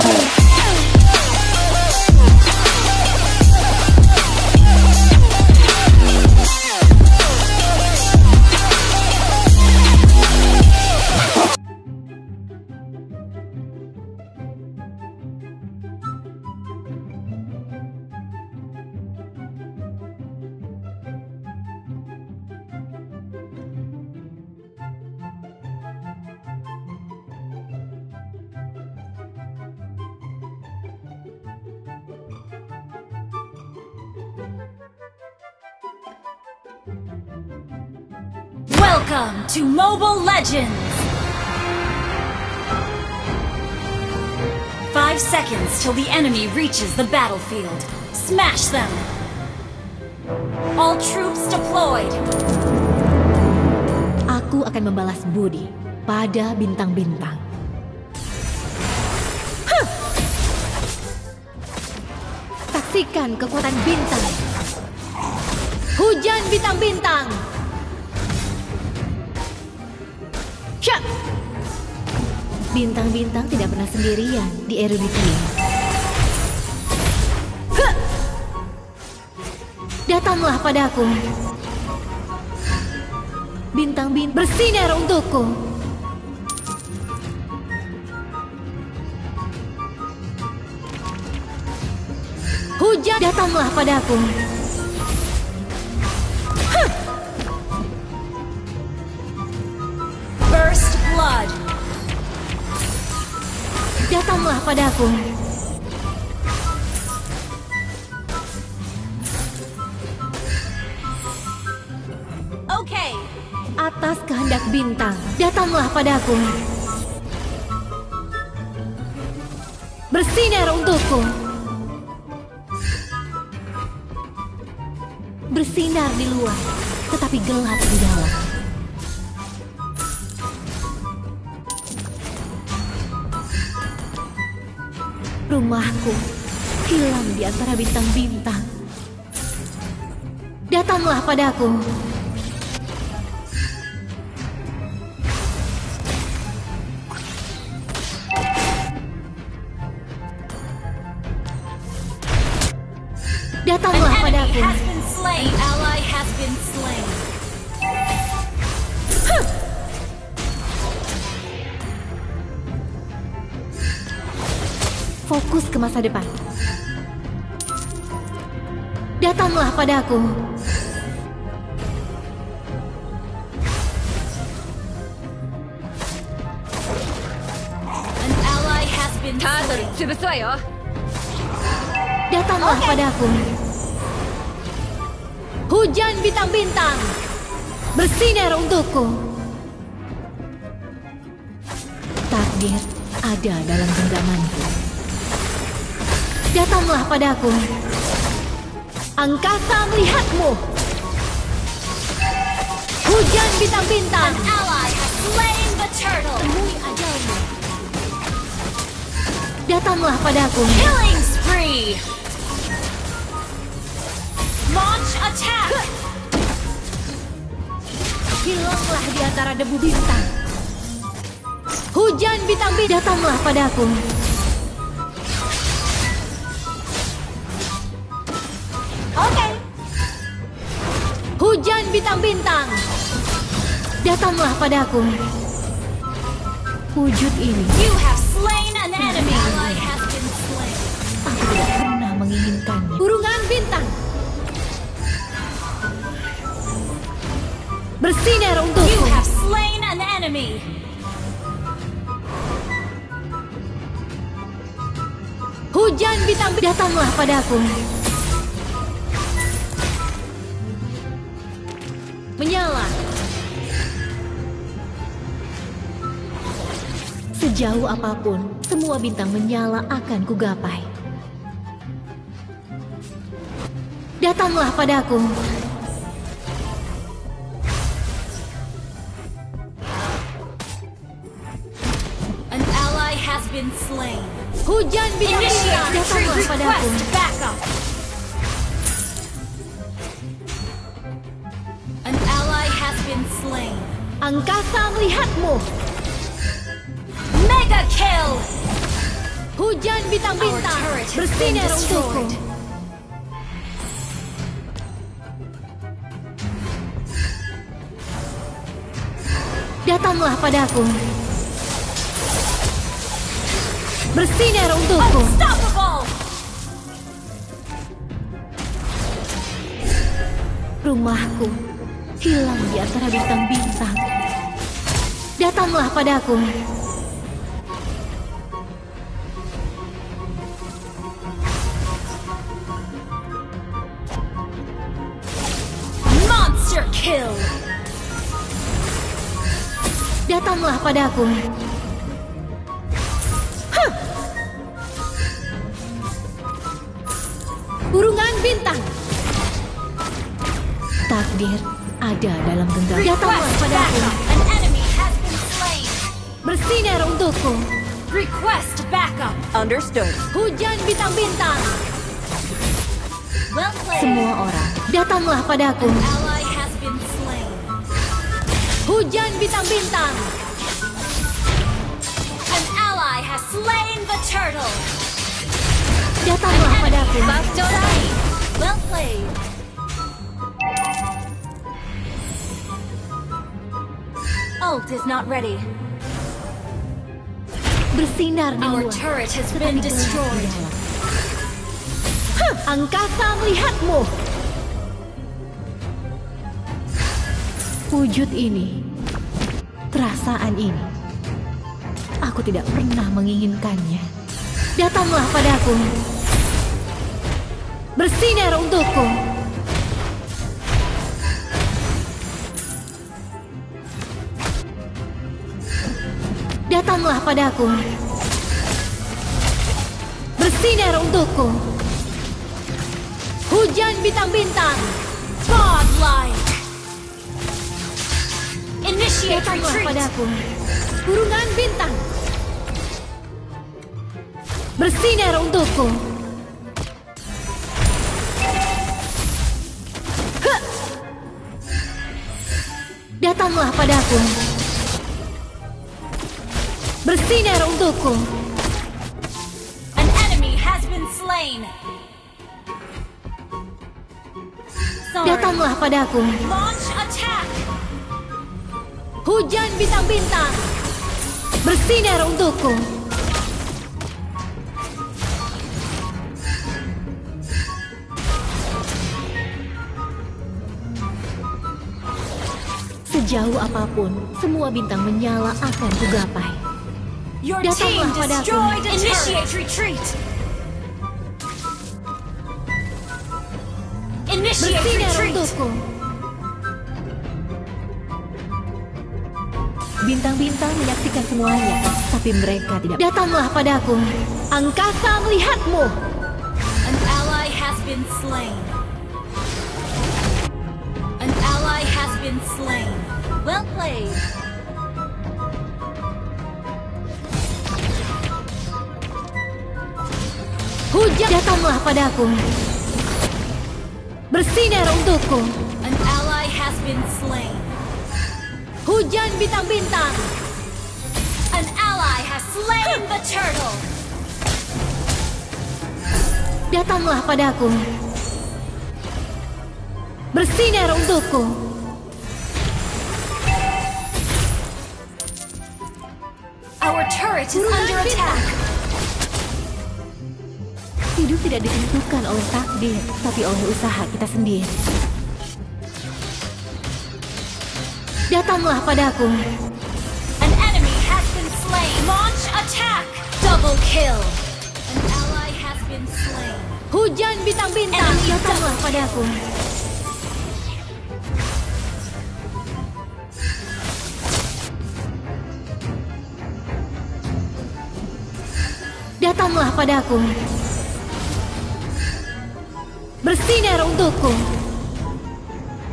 Boom. Welcome to Mobile Legends! Five seconds till the enemy reaches the battlefield. Smash them! All troops deployed! Aku akan membalas budi pada bintang-bintang. Saksikan kekuatan bintang. Hujan bintang-bintang. Bintang-bintang tidak pernah sendirian di Eruditia. Datanglah padaku. Bintang-bintang bersinar untukku. Hujan datanglah padaku. Datanglah padaku. Okay! Atas kehendak bintang, datanglah padaku. Bersinar untukku. Bersinar di luar, tetapi gelap di dalam. Rumahku hilang di antara bintang-bintang. Datanglah padaku. fokus ke masa depan. Datanglah padaku. An ally has been Datanglah padaku. Hujan bintang-bintang bersinar untukku. Takdir ada dalam genggamanku. Datanglah padaku. Angkasa melihatmu. Hujan bintang-bintang. An ally has slain the turtle! Temui ajalmu. Datanglah padaku. Killing spree! Launch attack! Hilanglah di antara debu bintang. Hujan bintang-bintang datanglah padaku. Bintang-bintang. Datanglah padaku. Wujud ini You have slain an enemy! Aku tidak pernah menginginkannya. Burungan bintang. Bersinar You untukku. have slain an enemy! Hujan bintang datanglah padaku. Menyala. Sejauh apa pun, semua bintang menyala akan kugapai. Datanglah padaku. Angkasa melihatmu. Mega kill! Hujan bintang-bintang bersinar untukku. Datanglah padaku. Bersinar untukku. Rumahku hilang di antara bintang-bintang. Datanglah padaku. Monster kill! Datanglah padaku. Burungan bintang. Takdir ada dalam untukku. Request backup! Understood. Hujan bintang-bintang. Well! Semua orang, datanglah padaku. Hujan bintang-bintang. An ally has slain the turtle! Datanglah padaku. Well played! Ult is not ready. Bersinar di luar. Hah, angkasa melihatmu. Wujud ini, perasaan ini, aku tidak pernah menginginkannya. Datanglah padaku. Bersinar untukku. Datanglah padaku. Bersinar untukku. Hujan bintang-bintang. Godlike! Initiate Datanglah retreat! padaku. Burungan bintang. Bersinar untukku. Datanglah padaku. Bersinar untukku. An enemy has been slain! Sorry. Datanglah padaku. Launch attack! Hujan bintang-bintang. Bersinar untukku. Sejauh apa pun, semua bintang menyala akan kugapai. Datanglah padaku. Initiate retreat! Initiate Bersinar retreat! untukku. Bintang-bintang menyaksikan semuanya, tapi mereka tidak. Datanglah padaku. Angkasa melihatmu. An ally has been slain. An ally has been slain. Well played. Hujan datanglah padaku. Bersinar untukku. An ally has been slain. Hujan bintang-bintang. An ally has slain the turtle. Datanglah padaku. Bersinar untukku. Our turret is under attack. Hidup tidak ditentukan oleh takdir, tapi oleh usaha kita sendiri. Datanglah padaku. An enemy has been slain. Launch attack. Double kill. An ally has been slain. Hujan bintang-bintang, datanglah padaku. Datanglah padaku. Bersinar untukku.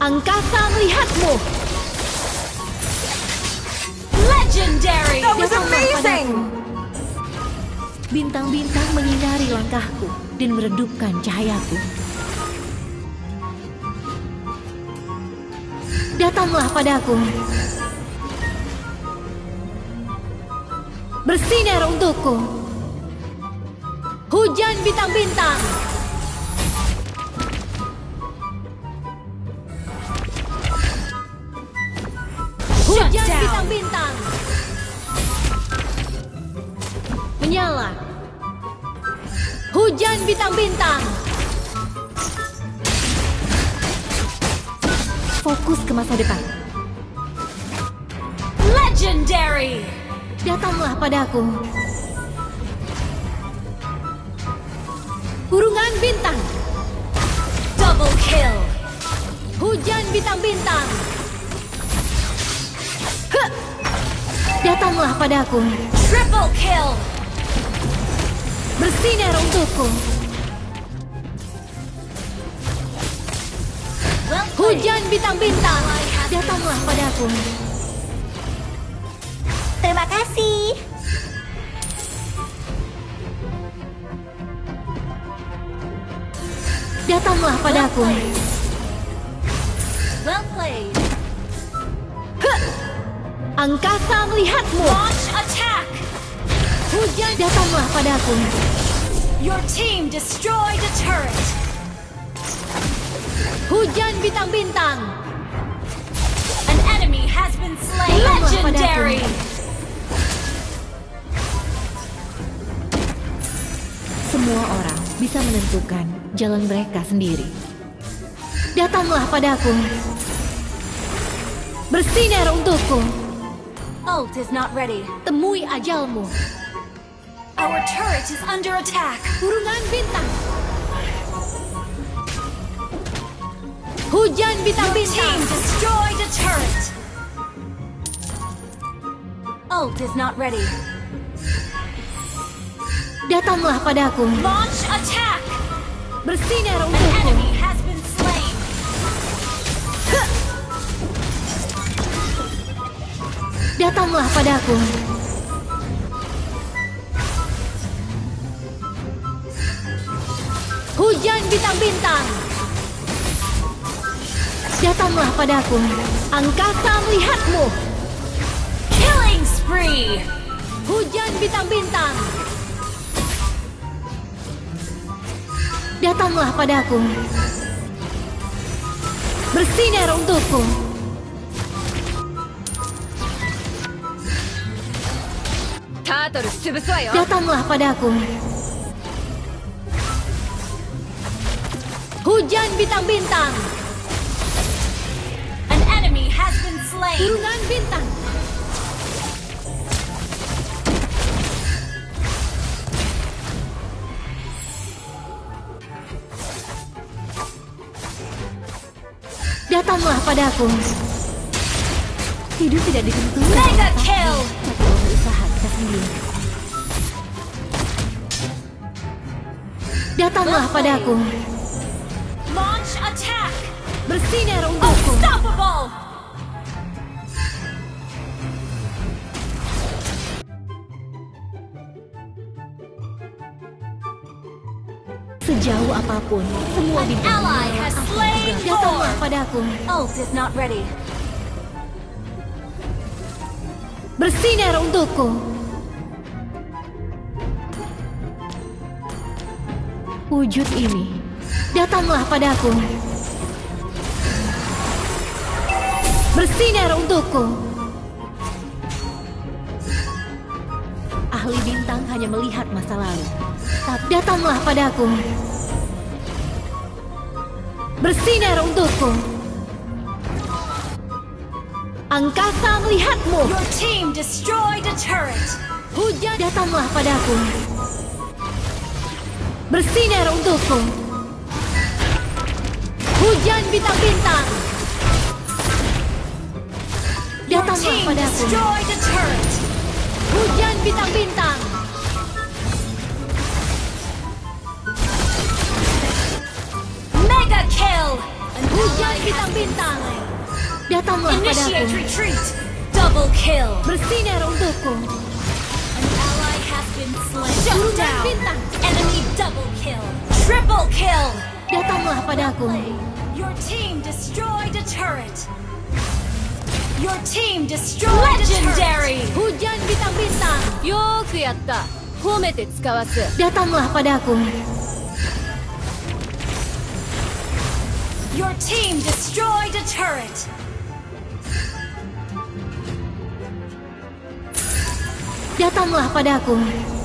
Angkasa melihatmu. Legendary. That was amazing! padaku. Bintang-bintang menyinari langkahku dan meredupkan cahayaku. Datanglah padaku. Bersinar untukku. Hujan bintang-bintang. Menyala. Hujan bintang-bintang. Fokus ke masa depan. Legendary! Datanglah padaku. Kurungan bintang. Double kill! Hujan bintang-bintang. Datanglah padaku. Triple kill! Bersinar untukku. Hujan bintang-bintang. Datanglah padaku. Terima kasih. Datanglah padaku. Well played. Angkasa melihatmu. Hujan datanglah padaku. Your team destroyed a turret! Hujan bintang-bintang. An enemy has been slain! Legendary! Semua orang bisa menentukan jalan mereka sendiri. Datanglah padaku. Bersinar untukku. Ult is not ready. Temui ajalmu. Our turret is under attack! Kurungan bintang. Hujan Your bintang-bintang. team destroyed a turret! Ult is not ready. Datanglah padaku. Launch attack! Bersinar An untukku. enemy has been slain! Datanglah padaku. Hujan bintang-bintang. Datanglah padaku. Angkasa melihatmu. Killing spree! Hujan bintang-bintang. Datanglah padaku. Bersinar untukku. Datanglah padaku. Hujan bintang-bintang. An enemy has been slain! Kurungan bintang. Datanglah padaku. Hidup tidak ditentukan. Mega kill! Tapi kita sendiri. Datanglah padaku. Launch attack! Bersinar untukku. Unstoppable! Sejauh apa pun, semua. Datanglah Thor. padaku. Ult is not ready. Bersinar untukku. Wujud ini, datanglah padaku. Bersinar untukku. Ahli bintang hanya melihat masa lalu. Tapi datanglah padaku. Bersinar untukku. Angkasa melihatmu. Your team destroyed a turret! Hujan datanglah padaku. Bersinar untukku. Hujan bintang-bintang. Datanglah padaku. destroyed a turret! Hujan bintang-bintang. Mega kill! Hujan ally has been bintang-bintang. Datanglah Initiate retreat! Double kill! Bersinar untukku. An ally has been slain. Shut down! bintang. Enemy double kill! Triple kill! Datanglah padaku. Your team destroyed a turret. Your team destroyed Legendary. Hujan bintang-bintang. yuk yatta. Homete tsukawasu. Datanglah padaku. Your team destroyed a turret. Datanglah padaku.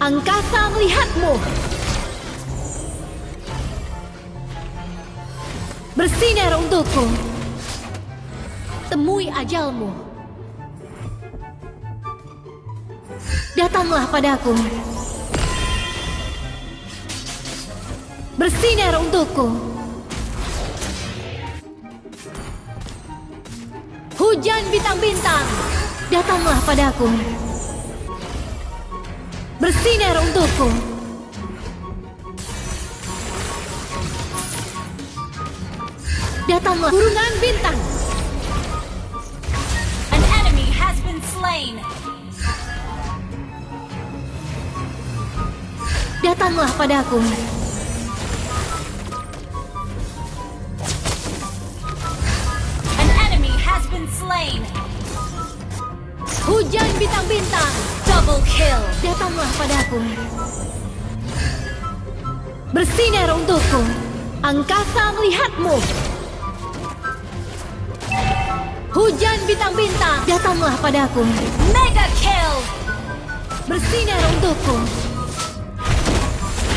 Angkasa melihatmu. Bersinar untukku. Temui ajalmu. Datanglah padaku. Bersinar untukku. Hujan bintang-bintang, datanglah padaku. Bersinar untukku. Datanglah burungan bintang. An enemy has been slain. Datanglah padaku. An enemy has been slain. Hujan bintang-bintang, Double kill. datanglah padaku. Bersinar untukku. Angkasa melihatmu. Hujan bintang-bintang, datanglah padaku. Mega kill. Bersinar untukku.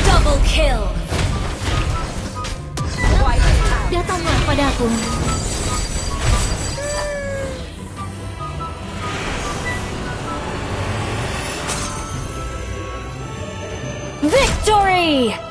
Double kill. Datanglah padaku. way!